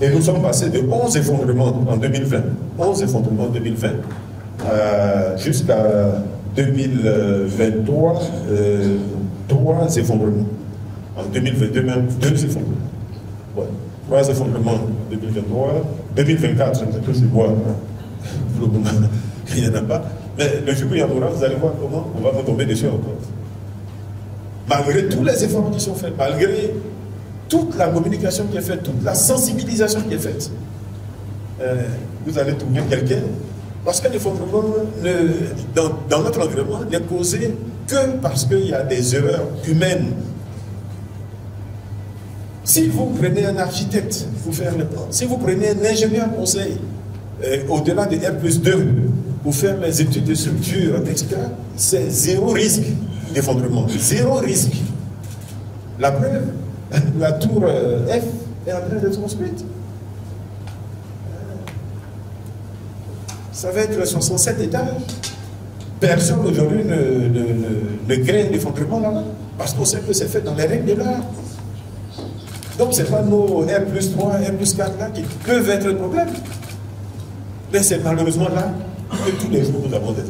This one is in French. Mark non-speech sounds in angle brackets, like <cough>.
Et nous sommes passés de 11 effondrements en 2020, 11 effondrements en 2020, euh, jusqu'à 2023, euh, 3 effondrements. En 2022, même 2 effondrements. Ouais. 3 effondrements en 2023, 2024, je sais pas, pour le moment, il n'y en a pas. Mais le jour où il y en aura, vous allez voir comment on va tomber dessus encore. Malgré tous les efforts qui sont faits, malgré toute la communication qui est faite, toute la sensibilisation qui est faite, euh, vous allez trouver quelqu'un. Parce que l'effondrement, dans, dans, notre environnement, n'est causé que parce qu'il y a des erreurs humaines. Si vous prenez un architecte pour faire le plan, si vous prenez un ingénieur conseil, euh, au-delà de R plus 2, pour faire les études de structure, etc., c'est zéro risque d'effondrement. Zéro risque. La preuve, <laughs> la tour euh, F est en train d'être construite. Ça va être 67 étages. Personne aujourd'hui ne, ne, ne, là-bas. Parce qu'on sait que c'est fait dans les règles de l'art. Donc ce n'est pas nos R plus 3, R plus 4 là qui peuvent être le problème. Mais c'est malheureusement là que tous les jours nous avons des